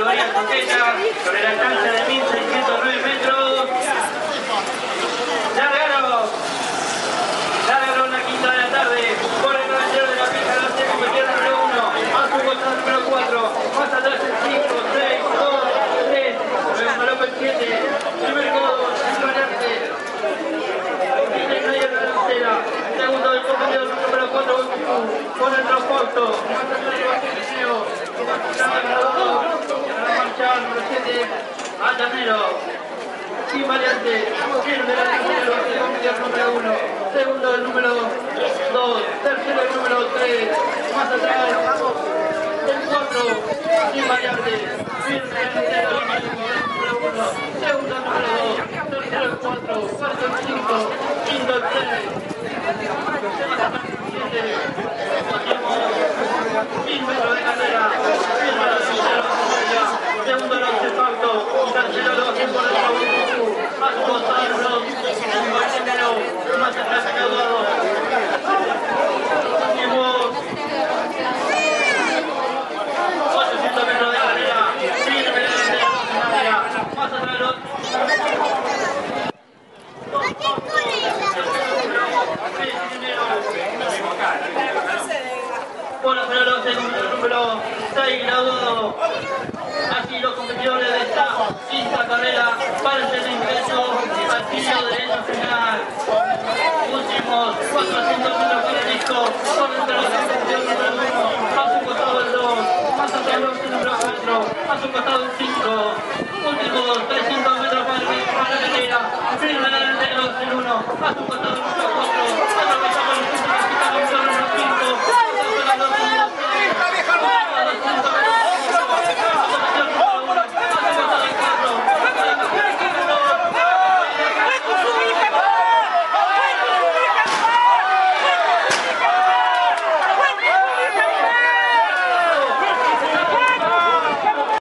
categoría coqueta, sobre la cancha de 1609 metros. Largaron, largaron la quinta de la tarde, por el caballero de la pista de la C, competidor número 1, a su costado número 4, más atrás el 5, 6, 2, 3, Nuevo López 7, primer codo, delantera, segundo del competidor número 4, con el transporto, más atrás el Bajo la 7, Altanero. Sin variante, firme la número 1, segundo el número 2, tercero el número 3, más atrás el 4, sin variante, firme la número 1, segundo el número 2, tercero el 4, cuarto el 5, quinto el 3, mil metros de carrera, firme la tercera segundo el artefacto, tercero el tiempo de la más costado, más atrás acaudado. Últimos 800 metros de carrera, firme de la más atrás Por la número 6 graduado. Así los competidores de esta quinta carrera parten de ingreso al piso de final. Últimos 400 metros para el disco, por entre los competidores número 1, a su costado el 2, más atrás el número 4, a su costado el 5. Últimos 300 metros